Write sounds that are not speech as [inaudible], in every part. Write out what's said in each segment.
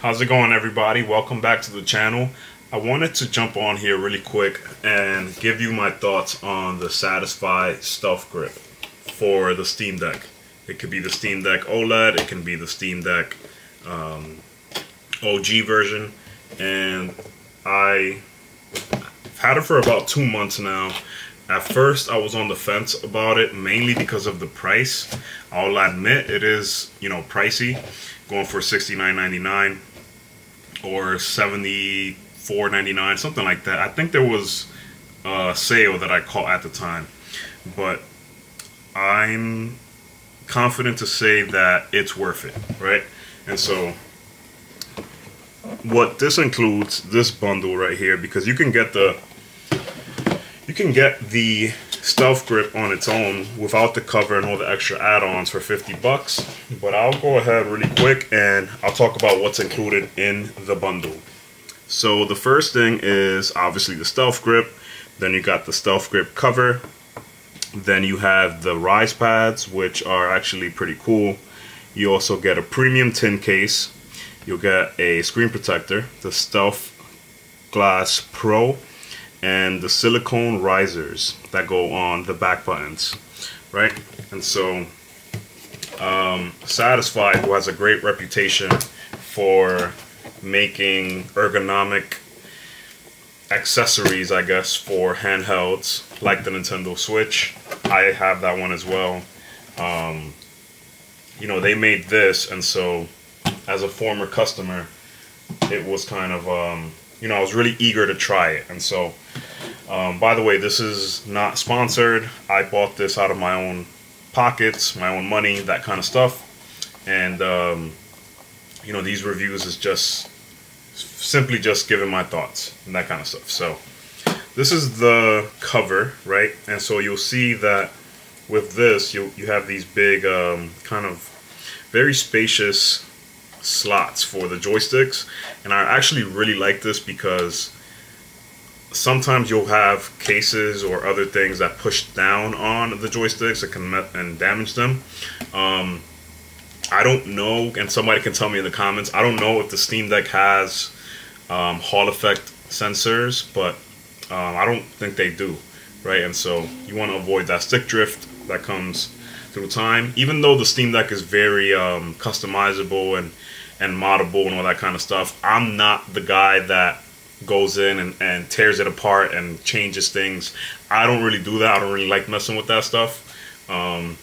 How's it going everybody? Welcome back to the channel. I wanted to jump on here really quick and give you my thoughts on the Satisfye Stylth Grip for the Steam Deck. It could be the Steam Deck OLED, it can be the Steam Deck um, OG version, and I have had it for about two months now. At first, I was on the fence about it, mainly because of the price. I'll admit it is, you know, pricey, going for $69.99 or $74.99, something like that. I think there was a sale that I caught at the time, but I'm confident to say that it's worth it, right? And so what this includes, this bundle right here, because you can get the you can get the Stylth grip on its own without the cover and all the extra add-ons for 50 bucks. But I'll go ahead really quick and I'll talk about what's included in the bundle. So the first thing is obviously the Stylth grip. Then you got the Stylth grip cover. Then you have the rise pads, which are actually pretty cool. You also get a premium tin case. You'll get a screen protector, the Stealth Glass Pro, and the silicone risers that go on the back buttons, right? And so, um, Satisfye, who has a great reputation for making ergonomic accessories, I guess, for handhelds like the Nintendo Switch. I have that one as well. Um, you know, they made this, and so as a former customer, it was kind of, um, you know, I was really eager to try it. And so, um, by the way, this is not sponsored. I bought this out of my own pockets, my own money, that kind of stuff. And, um, you know, these reviews is just simply just giving my thoughts and that kind of stuff. So this is the cover, right? And so you'll see that with this, you you have these big um, kind of very spacious slots for the joysticks. And I actually really like this because sometimes you'll have cases or other things that push down on the joysticks and can and damage them. Um, I don't know, and somebody can tell me in the comments. I don't know if the Steam Deck has um, Hall effect sensors, but um, I don't think they do, right? And so you want to avoid that stick drift that comes through time. Even though the Steam Deck is very um, customizable and and moddable and all that kind of stuff, I'm not the guy that goes in and, and tears it apart and changes things. I don't really do that. I don't really like messing with that stuff. Um,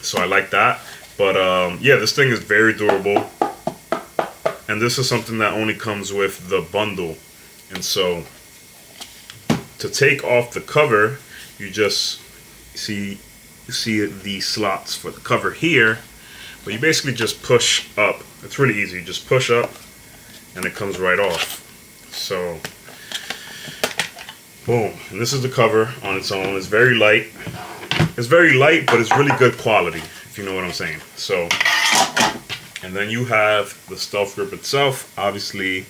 so I like that. But um, yeah, this thing is very durable and this is something that only comes with the bundle and so to take off the cover you just see you see the slots for the cover here but you basically just push up. It's really easy. You just push up and it comes right off. So boom. And this is the cover on its own. It's very light. It's very light but it's really good quality if you know what I'm saying. So and then you have the Stylth grip itself. Obviously,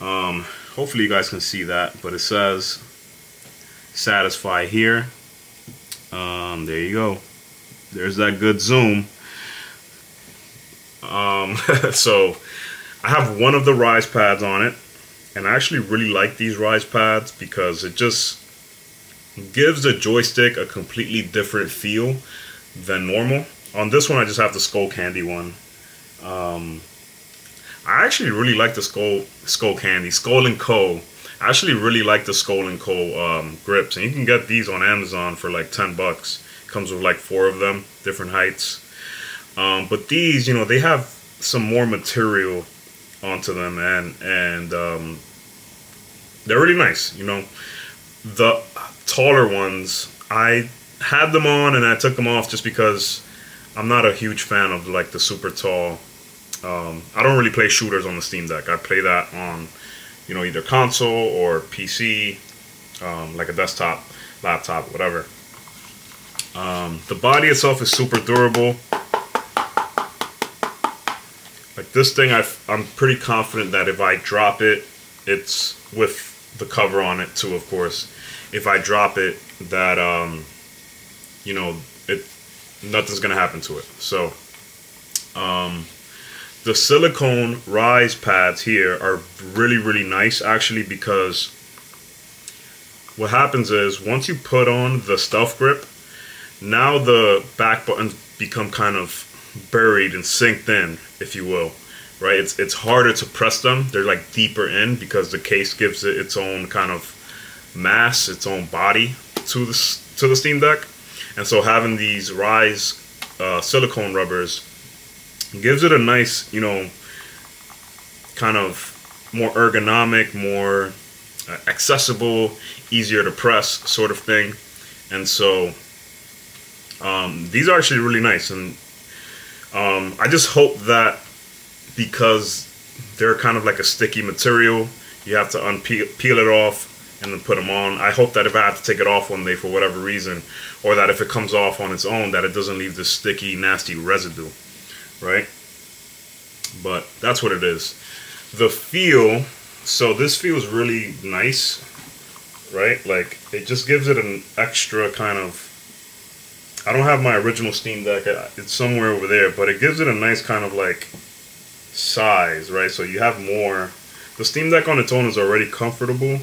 um, hopefully you guys can see that, but it says Satisfye here. Um, there you go. There's that good zoom. Um, [laughs] so I have one of the rise pads on it, and I actually really like these rise pads because it just gives the joystick a completely different feel than normal. On this one, I just have the Skull Candy one. Um, I actually really like the Skull Skull Candy Skull and Co. I actually really like the Skull and Co. Um, grips, and you can get these on Amazon for like ten bucks. Comes with like four of them, different heights. Um, but these, you know, they have some more material onto them, and and um, they're really nice. You know, the taller ones, I had them on and I took them off just because I'm not a huge fan of like the super tall um, I don't really play shooters on the Steam Deck. I play that on, you know, either console or PC, um, like a desktop, laptop, whatever. Um, the body itself is super durable. Like this thing, i am pretty confident that if I drop it, it's with the cover on it too, of course. If I drop it, that um, you know, it nothing's gonna happen to it. So, um, the silicone rise pads here are really really nice actually because what happens is once you put on the Stylth grip now the back buttons become kind of buried and synced in if you will right? It's it's harder to press them. They're like deeper in because the case gives it its own kind of mass its own body to the to the steam deck. And so having these rise uh, silicone rubbers gives it a nice, you know, kind of more ergonomic, more uh, accessible, easier to press sort of thing. And so um, these are actually really nice. And um, I just hope that because they're kind of like a sticky material, you have to unpeel peel it off and then put them on. I hope that if I have to take it off one day for whatever reason, or that if it comes off on its own, that it doesn't leave this sticky, nasty residue right? But that's what it is. The feel, so this feels really nice, right? Like it just gives it an extra kind of. I don't have my original Steam Deck. It's somewhere over there, but it gives it a nice kind of like size, right? So you have more. The Steam Deck on its own is already comfortable,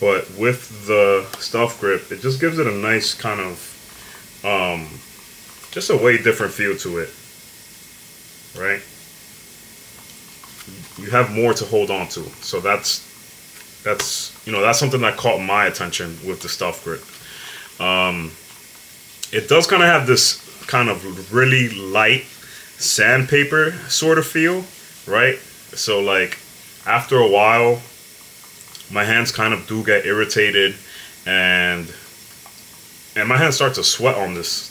but with the Stylth grip, it just gives it a nice kind of, um, just a way different feel to it right? You have more to hold on to. So that's that's you know that's something that caught my attention with the stuff grit. Um, it does kind of have this kind of really light sandpaper sort of feel, right? So like after a while, my hands kind of do get irritated, and and my hands start to sweat on this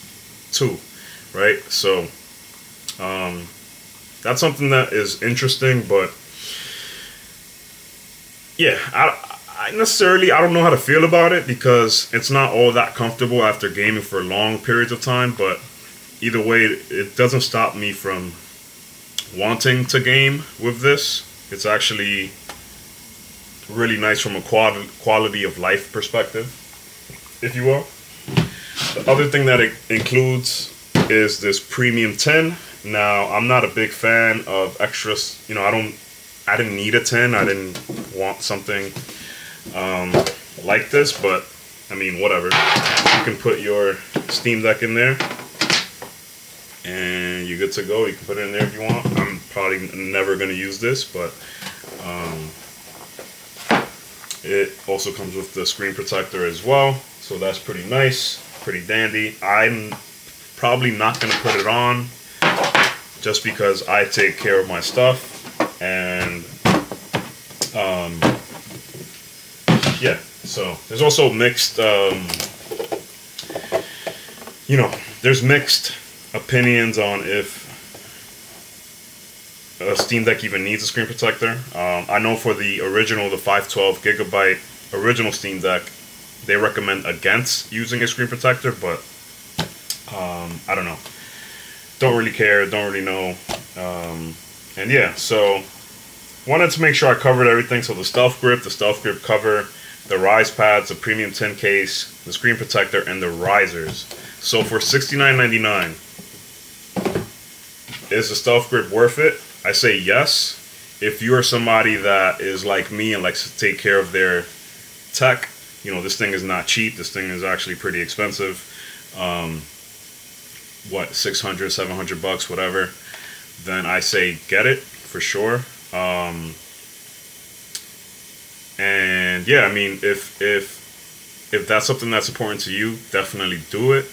too, right? So um, that's something that is interesting, but yeah, I, I necessarily I don't know how to feel about it because it's not all that comfortable after gaming for long periods of time. But either way, it doesn't stop me from wanting to game with this. It's actually really nice from a quality quality of life perspective, if you will. The other thing that it includes is this premium tin now, I'm not a big fan of extras. You know, I don't, I didn't need a 10. I didn't want something um, like this, but I mean, whatever. You can put your Steam Deck in there and you're good to go. You can put it in there if you want. I'm probably never going to use this, but um, it also comes with the screen protector as well. So that's pretty nice, pretty dandy. I'm probably not going to put it on just because I take care of my stuff and um, yeah so there's also mixed um, you know there's mixed opinions on if a Steam Deck even needs a screen protector. Um, I know for the original the 512 gigabyte original Steam Deck they recommend against using a screen protector but um, I don't know don't really care, don't really know. Um, and yeah, so wanted to make sure I covered everything. So the Stylth grip, the Stylth grip cover, the rise pads, the premium tin case, the screen protector, and the risers. So for $69.99, is the Stylth grip worth it? I say yes. If you are somebody that is like me and likes to take care of their tech, you know, this thing is not cheap. This thing is actually pretty expensive. Um, what 600 700 bucks whatever then i say get it for sure. Um, and yeah i mean if if if that's something that's important to you definitely do it.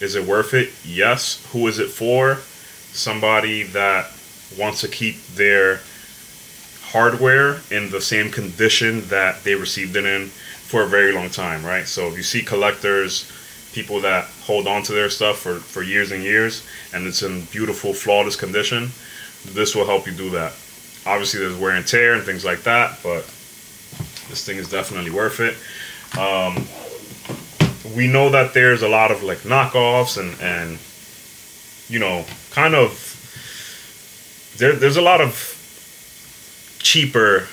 Is it worth it? Yes. Who is it for? Somebody that wants to keep their hardware in the same condition that they received it in for a very long time right? So if you see collectors people that hold on to their stuff for, for years and years and it's in beautiful, flawless condition, this will help you do that. Obviously, there's wear and tear and things like that, but this thing is definitely worth it. Um, we know that there's a lot of like knockoffs and, and you know, kind of there, there's a lot of cheaper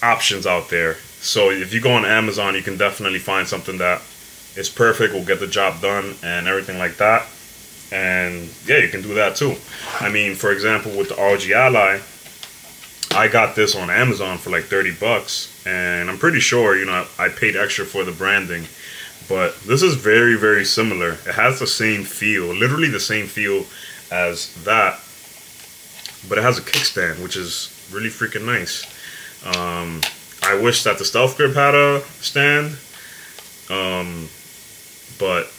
options out there. So if you go on Amazon, you can definitely find something that is perfect, we'll get the job done and everything like that. and yeah, you can do that too. I mean, for example, with the ROG Ally, I got this on Amazon for like 30 bucks, and I'm pretty sure, you know, I paid extra for the branding. But this is very, very similar. It has the same feel, literally the same feel as that, but it has a kickstand, which is really freaking nice. Um, I wish that the Stylth Grip had a stand, um, but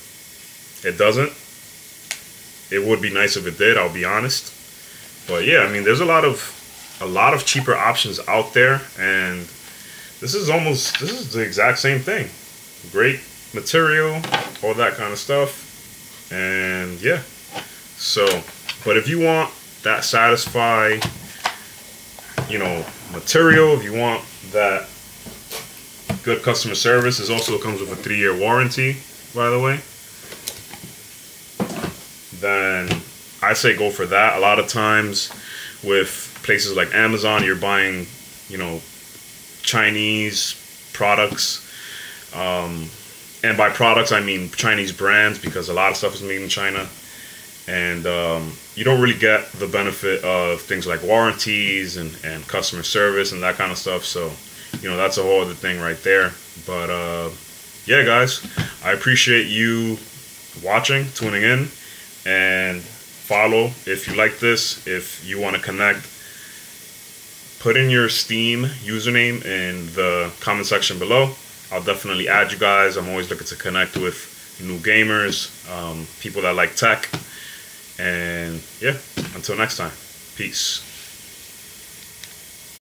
it doesn't. It would be nice if it did. I'll be honest. But yeah, I mean, there's a lot of a lot of cheaper options out there, and this is almost this is the exact same thing. Great material, all that kind of stuff, and yeah. So, but if you want that Satisfye, you know, material, if you want that good customer service, it also comes with a three-year warranty, by the way. Then I say go for that. A lot of times with places like Amazon, you're buying, you know, Chinese products. Um, and by products, I mean Chinese brands because a lot of stuff is made in China. And um, you don't really get the benefit of things like warranties and, and customer service and that kind of stuff. So, you know, that's a whole other thing right there. But uh, yeah, guys, I appreciate you watching, tuning in, and follow if you like this. If you want to connect, put in your Steam username in the comment section below. I'll definitely add you guys. I'm always looking to connect with new gamers, um, people that like tech. And yeah, until next time, peace.